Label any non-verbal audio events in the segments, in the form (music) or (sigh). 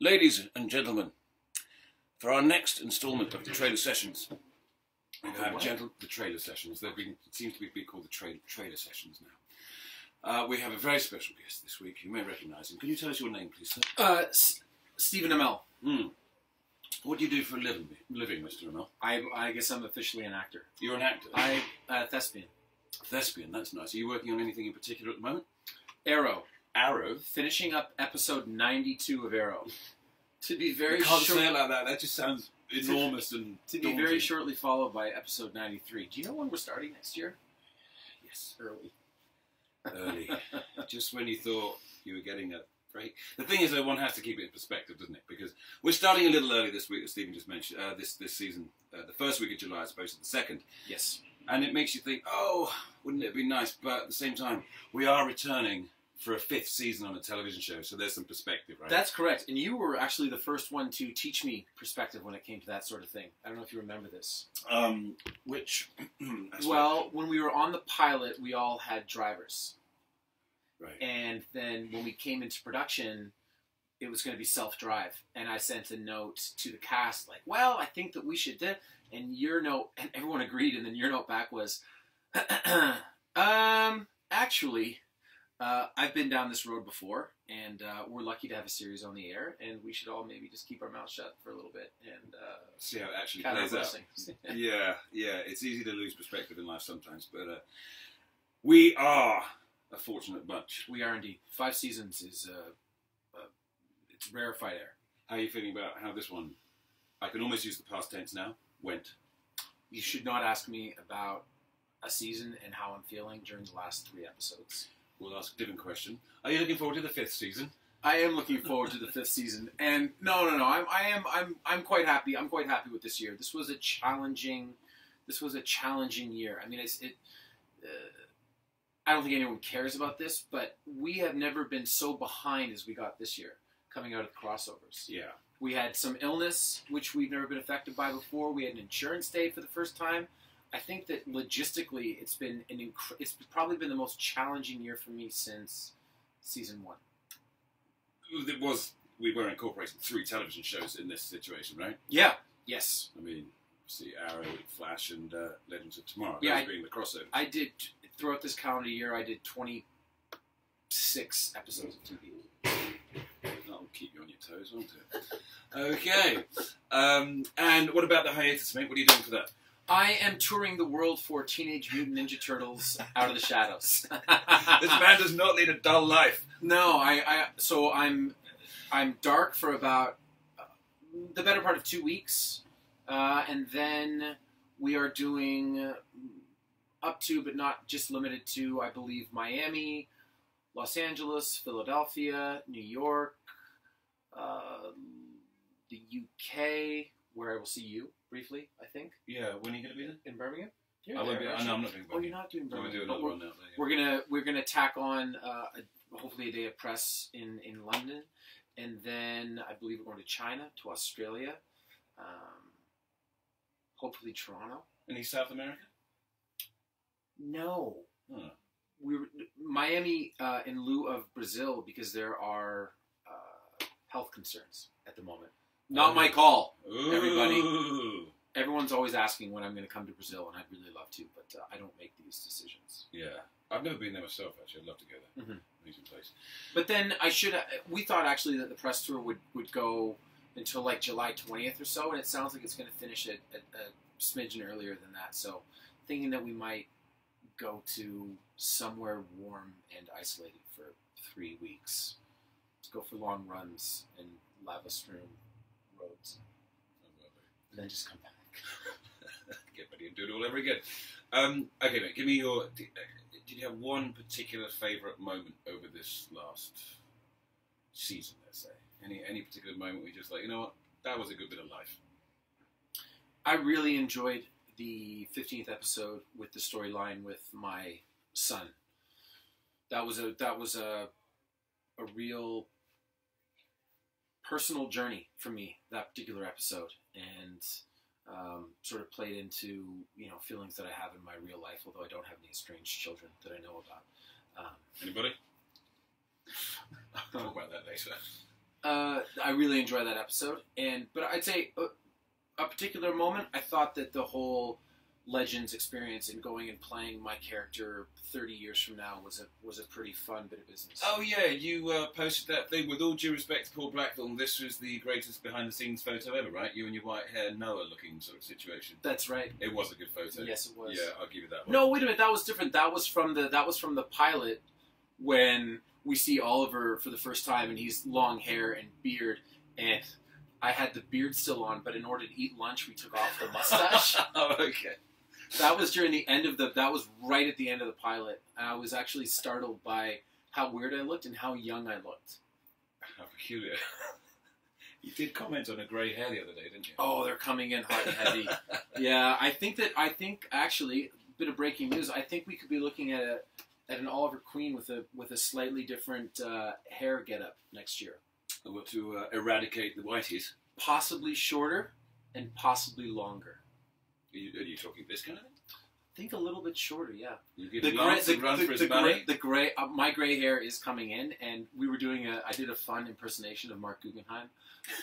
Ladies and gentlemen, for our next instalment of the trailer sessions, we've had What? gentle the trailer sessions. They've been it seems to be, be called the trailer trailer sessions now. Uh, we have a very special guest this week. You may recognise him. Can you tell us your name, please, sir? Uh, S- Stephen Amell. Hmm. What do you do for a living, living Mr. Amell? I, I guess I'm officially an actor. You're an actor. I uh, thespian. Thespian. That's nice. Are you working on anything in particular at the moment? Arrow. Arrow. Finishing up episode 92 of Arrow. To be very you can't short, say it like that. That just sounds enormous and to be very shortly followed by episode 93. Do you know when we're starting next year? Yes. Early. early, (laughs) just when you thought you were getting a break. The thing is, though, one has to keep it in perspective, doesn't it? Because we're starting a little early this week, as Stephen just mentioned. Uh, this this season, uh, the first week of July as opposed to the second, Yes. and it makes you think, oh, wouldn't it be nice? But at the same time, we are returning for a fifth season on a television show, so there's some perspective, right? That's correct. And you were actually the first one to teach me perspective when it came to that sort of thing. I don't know if you remember this. um, which? (clears throat) Well, when we were on the pilot, we all had drivers. right. And then when we came into production, it was going to be self drive. And I sent a note to the cast, like, well, I think that we should do. And your note, and everyone agreed. And then your note back was, (clears throat) um, actually, uh, I've been down this road before, and uh, we're lucky to have a series on the air, and we should all maybe just keep our mouths shut for a little bit and uh, See how it actually plays out. (laughs) yeah, yeah. It's easy to lose perspective in life sometimes, but uh, we are a fortunate bunch. we are indeed. Five seasons is uh, uh, it's rarefied air. How are you feeling about how this one? I can almost use the past tense now. Went. You should not ask me about a season and how I'm feeling during the last three episodes. We'll ask a different question. Are you looking forward to the fifth season? I am looking forward to the fifth season, and no, no, no, I'm, I am, I'm, I'm quite happy. I'm quite happy with this year. This was a challenging, this was a challenging year. I mean, it's it. Uh, I don't think anyone cares about this, but we have never been so behind as we got this year, coming out of the crossovers. Yeah. We had some illness, which we've never been affected by before. We had an insurance day for the first time. I think that logistically, it's been an inc- it's probably been the most challenging year for me since season one. It was. We were incorporating three television shows in this situation, right? Yeah. Yes. I mean, see Arrow, Flash, and uh, Legends of Tomorrow. Yeah, I- being the crossover. I did throughout this calendar year. I did twenty six episodes of TV. That'll keep you on your toes, won't it? okay. Um, and what about the hiatus, mate? What are you doing for that? I am touring the world for Teenage Mutant Ninja Turtles Out of the Shadows. (laughs) this man does not lead a dull life. No, I, I so I'm I'm dark for about the better part of two weeks, uh, and then we are doing up to, but not just limited to, I believe Miami, Los Angeles, Philadelphia, New York, uh, the UK, where I will see you briefly. I think Yeah, when are you going to be there? in Birmingham. You're I won't be. aren't I know I'm not doing. Birmingham. Oh, you're not doing I'm going to Birmingham. do another we're- one now. yeah. we're gonna we're gonna tack on uh, a, hopefully a day of press in in London, and then I believe we're going to China, to Australia, um, hopefully Toronto. Any South America? No, Huh. we were Miami uh, in lieu of Brazil because there are uh, health concerns at the moment. Not my call. Everybody. Ooh. Everyone's always asking when I'm going to come to Brazil, and I'd really love to, but uh, I don't make these decisions. Yeah, I've never been there myself. Actually, I'd love to go there. Mhm. Amazing place. But then I should. We thought actually that the press tour would, would go until like July 20th or so, and it sounds like it's going to finish at, at a smidgen earlier than that. So, thinking that we might go to somewhere warm and isolated for three weeks. Let's go for long runs and lava strewn roads, and then just come back. (laughs) Get ready and do it all over again. Um, okay, mate. Give me your. Did, did you have one particular favourite moment over this last season? Let's say any any particular moment where you just like, you know what, that was a good bit of life. I really enjoyed the 15th episode with the storyline with my son. That was a that was a a real personal journey for me that particular episode and um, sort of played into you know feelings that I have in my real life although I don't have any estranged children that I know about um, Anybody? Talk about that later. Uh, I really enjoyed that episode, and but I'd say a, a particular moment. I thought that the whole Legends experience and going and playing my character thirty years from now was a was a pretty fun bit of business. Oh yeah, you uh, posted that thing. With all due respect to Paul Blackthorne, this was the greatest behind-the-scenes photo ever, right? You and your white hair Noah-looking sort of situation. That's right. It was a good photo. Yes, it was. Yeah, I'll give you that one. No, wait a minute. That was different. That was from the that was from the pilot when we see Oliver for the first time and he's long hair and beard and I had the beard still on, but in order to eat lunch, we took off the mustache. oh, (laughs) okay. that was during the end of the. That was right at the end of the pilot. I was actually startled by how weird I looked and how young I looked. How peculiar. (laughs) you did comment on a grey hair the other day, didn't you? Oh, they're coming in hot and heavy. (laughs) yeah, I think that I think actually a bit of breaking news. I think we could be looking at a at an Oliver Queen with a with a slightly different uh, hair getup next year. I want to uh, eradicate the whiteys. Possibly shorter and possibly longer. Are you, are you talking this kind of thing? I think a little bit shorter. Yeah. You give The gray, the, run the, for his the money? gray, the gray uh, my gray hair is coming in, and we were doing a. I did a fun impersonation of Marc Guggenheim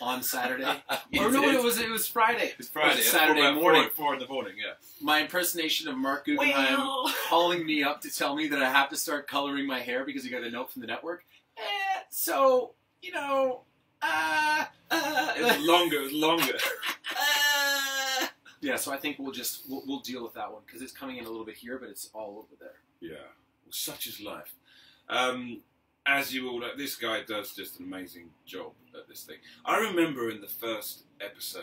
on Saturday. (laughs) You or no, did? it was it was Friday. It's Friday. It was yeah, Saturday four, morning. Four, four in the morning, yeah. My impersonation of Marc Guggenheim (laughs) calling me up to tell me that I have to start coloring my hair because he got a note from the network. Eh, so you know, uh, uh, It was longer, it was longer. (laughs) uh, yeah. So I think we'll just we'll, we'll deal with that one because it's coming in a little bit here, but it's all over there. Yeah. Well, such is life. Um, as you all know, this guy does just an amazing job at this thing. I remember in the first episode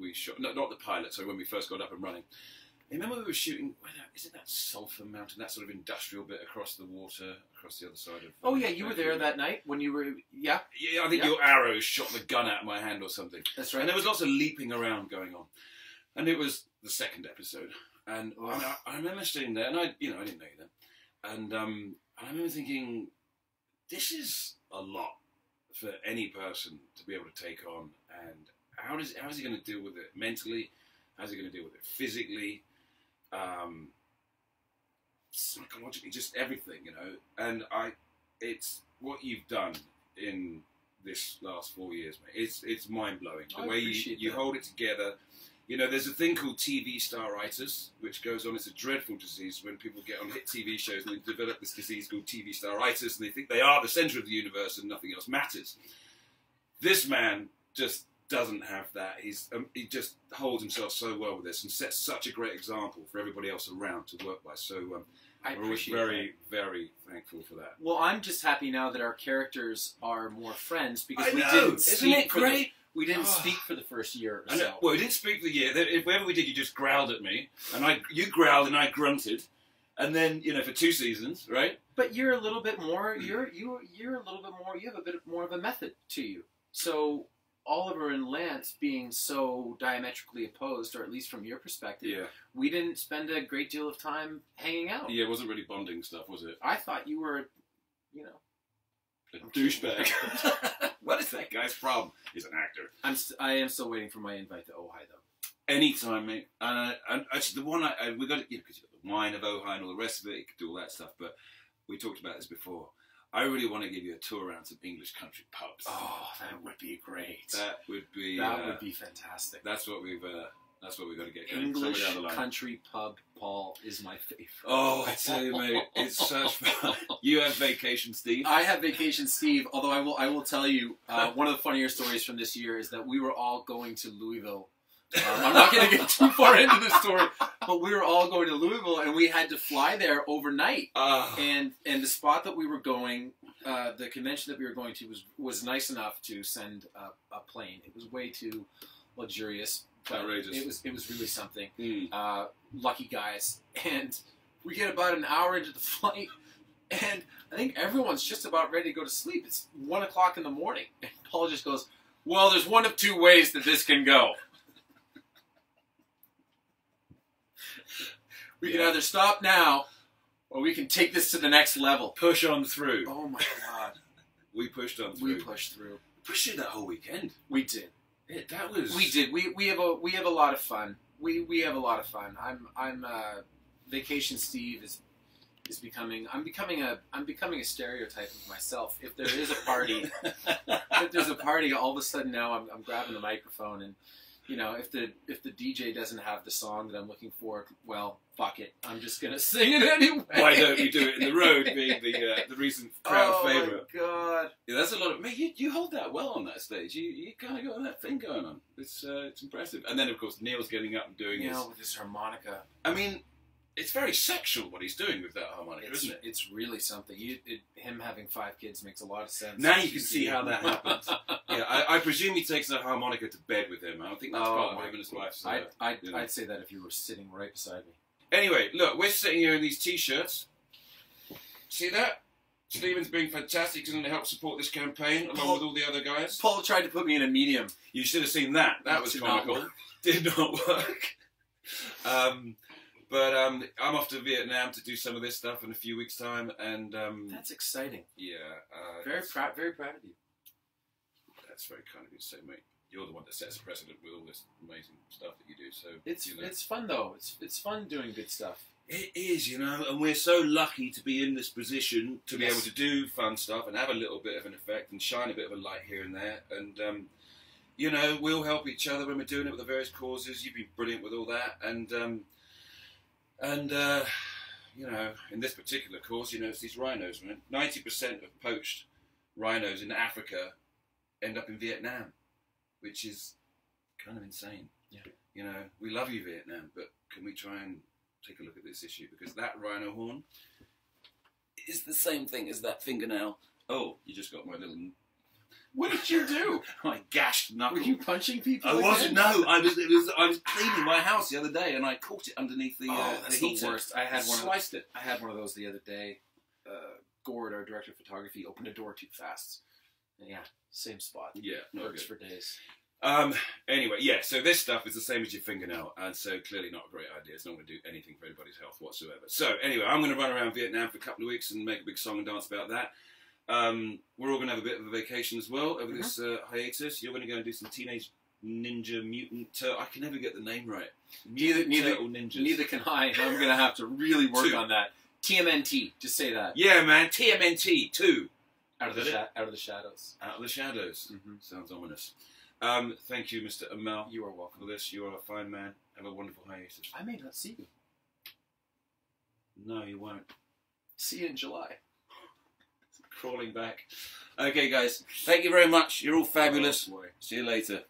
we shot, no, not the pilot, so when we first got up and running. Remember we were shooting, where that- is it that Sulphur Mountain, that sort of industrial bit across the water, across the other side of... Oh yeah, you were there that night when you were. Yeah, Yeah, I think Yeah. your arrow shot the gun out of my hand or something. that's right. And there was lots of leaping around going on. And it was the second episode. And I, I remember sitting there, and I, you know, I didn't know you then. And um, I remember thinking, this is a lot for any person to be able to take on. And how does how is he going to deal with it mentally? How's he going to deal with it physically? Um, psychologically, just everything, you know. And I, it's what you've done in this last four years, mate. It's it's mind blowing the I way you, you that. hold it together. You know, there's a thing called TV staritis, which goes on. It's a dreadful disease when people get on hit TV shows and they develop this disease called TV staritis, and they think they are the center of the universe and nothing else matters. This man just doesn't have that. He's um, he just holds himself so well with this and sets such a great example for everybody else around to work by. So um, I we're always very very thankful for that. Well, I'm just happy now that our characters are more friends because I we know, didn't isn't speak it for the- great? we didn't Oh. speak for the first year or so. Well, we didn't speak for the year. If whatever we did, you just growled at me, and I you growled and I grunted, and then you know for two seasons, right? But you're a little bit more. You're you you're a little bit more. You have a bit more of a method to you. So Oliver and Lance being so diametrically opposed, or at least from your perspective, Yeah, we didn't spend a great deal of time hanging out. yeah. It wasn't really bonding stuff, was it? I thought you were, you know, A douchebag. (laughs) what is that guy's problem? He's an actor. I'm st- I am still waiting for my invite to Ojai though. Anytime, mate. And, uh, and actually, the one I, I we got, you know, because you got the wine of Ojai and all the rest of it, you could do all that stuff. But we talked about this before. I really want to give you a tour around some English country pubs. Oh, that would be great. that would be. That uh, would be fantastic. That's what we've. Uh, that's what we've got to get going. English down the line. country pub, Paul, is my favorite. Oh, I tell you, mate, it's such fun. (laughs) You have vacation, Steve. I have vacation, Steve. Although I will, I will tell you, uh, one of the funnier stories from this year is that we were all going to Louisville. Um, I'm not going to get too far into the story, but we were all going to Louisville, and we had to fly there overnight. Ah, And and the spot that we were going, uh, the convention that we were going to was was nice enough to send a, a plane. It was way too luxurious. but Outrageous. It was it was really something. mm. uh, lucky guys. (laughs) And we get about an hour into the (laughs) flight, and I think everyone's just about ready to go to sleep. It's one o'clock in the morning, (laughs) and Paul just goes, "Well, there's one of two ways that this can go. We can either stop now, or we can take this to the next level." push on through. Oh my God, We pushed on through. we pushed through. We pushed it that whole weekend. We did. Yeah, that was. We did. We we have a we have a lot of fun. We we have a lot of fun. I'm I'm uh, vacation Steve is is becoming. I'm becoming a. I'm becoming a stereotype of myself. If there is a party, (laughs) if there's a party, all of a sudden now I'm, I'm grabbing the microphone and. You know, if the if the DJ doesn't have the song that I'm looking for, well, fuck it. I'm just gonna (laughs) sing it anyway. Why don't we do it in the road? Being the uh, the recent crowd oh favourite. my god! Yeah, that's a lot of. Man, you, you hold that well on that stage. You you kind of got that thing going on. It's uh, it's impressive. And then of course Neal's getting up and doing You his. know, with his harmonica, I mean, it's very sexual what he's doing with that harmonica, it's, isn't it? it's really something. You, it, him having five kids makes a lot of sense. Now you can see how that happens. (laughs) Yeah, I, I presume he takes the harmonica to bed with him. I think that's Oh, part of him and his wife's. Uh, I'd, I'd, you know. I'd say that if you were sitting right beside me. Anyway, look, we're sitting here in these t-shirts. See that? Stephen's being fantastic. He's going to help support this campaign along with all the other guys. Paul tried to put me in a medium. You should have seen that. That was Did not comical. (laughs) Did not work. (laughs) um, but um, I'm off to Vietnam to do some of this stuff in a few weeks' time, and um, That's exciting. yeah, uh, Very proud. Very proud of you. That's very kind of you to say, mate. You're the one that sets the precedent with all this amazing stuff that you do. So It's you know. it's fun though. It's it's fun doing good stuff. It is, you know, and we're so lucky to be in this position to be able to do fun stuff and have a little bit of an effect and shine a bit of a light here and there. And, um, you know, we'll help each other when we're doing it with the various causes. You've been brilliant with all that. And, um, and uh, you know, in this particular cause, you know, it's these rhinos, man. 90% of poached rhinos in Africa end up in Vietnam, which is kind of insane. Yeah. You know, we love you, Vietnam, but can we try and take a look at this issue because that rhino horn is the same thing as that fingernail. Oh, you just got my little What did you do? (laughs) my gashed knuckle. Were you punching people? I wasn't. No, I was. It was. I was cleaning my house the other day, and I caught it underneath the, Oh, uh, that's the the worst. I had one. Of, Sliced it. I had one of those the other day. Uh, Gord, our director of photography, opened a door too fast. Yeah, same spot. Yeah, Works for days. Um. Anyway, yeah. So this stuff is the same as your fingernail, and so clearly not a great idea. It's not going to do anything for anybody's health whatsoever. So anyway, I'm going to run around Vietnam for a couple of weeks and make a big song and dance about that. Um, we're all going to have a bit of a vacation as well over this uh, hiatus. You're going to go and do some teenage ninja mutant. Tur- I can never get the name right. Neither- neither- Turtle ninjas. Neither can I. I'm gonna have to really work Two. on that. TMNT. Just say that. Yeah, man. TMNT two. Out of the sha- out of the shadows. Out of the shadows. Mm-hmm. Sounds ominous. Um, thank you, Mr. Amell, You are for welcome. this. You are a fine man. Have a wonderful hiatus. I may not see you. No, you won't. See you in July. Crawling back. Okay, guys. Thank you very much. You're all fabulous. Oh. See you later.